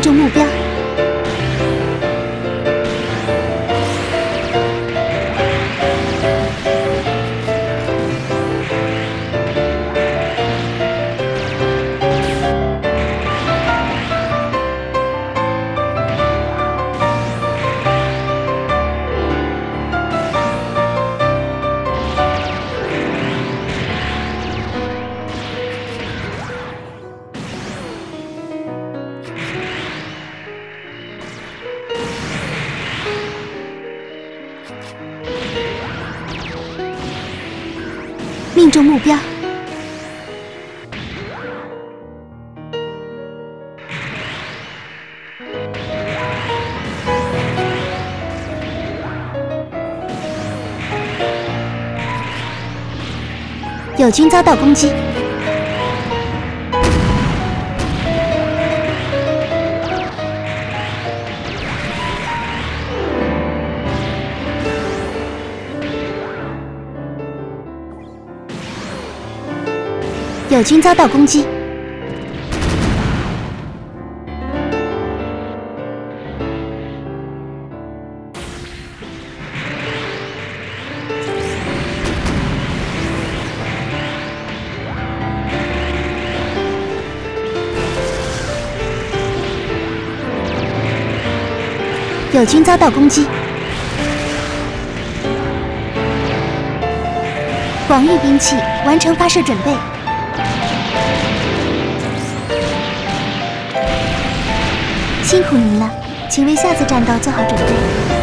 中目标命中目标，友军遭到攻击。友军遭到攻击。友军遭到攻击。广域兵器完成发射准备。辛苦您了，请为下次战斗做好准备。